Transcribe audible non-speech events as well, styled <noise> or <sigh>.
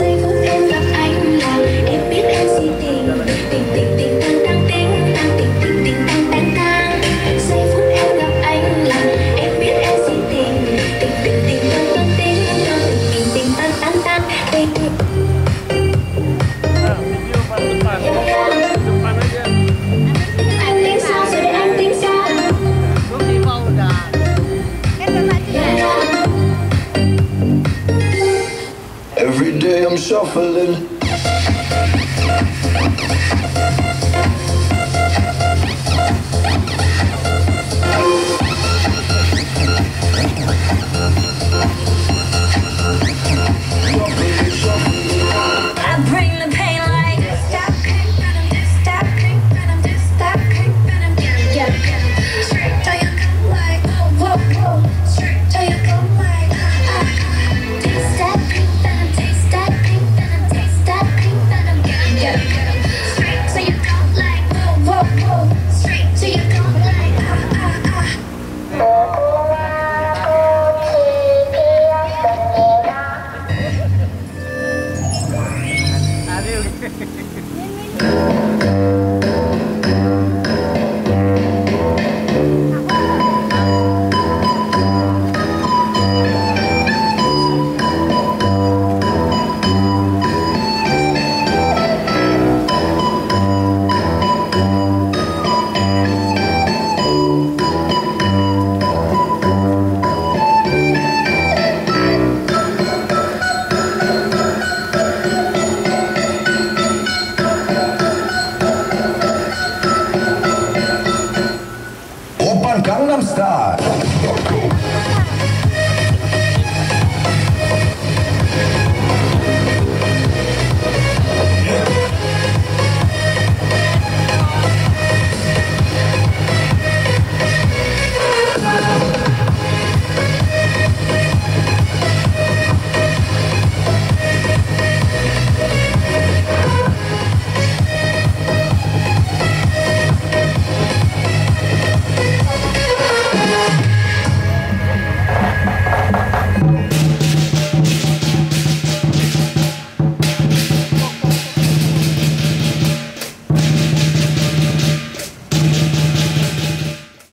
safer I'm shuffling. Hehehehe <laughs>